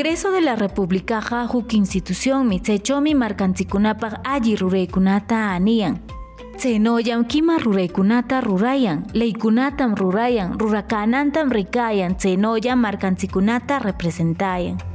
Congreso de la República huk institución mitsechomi markanchikunapaq alli ruraykunata aniyan. Tsenoyam kima ruraykunata rurayan, leykunatam rurayan, rurakanantam rikayan, tsenoyam markanchikunata representayan.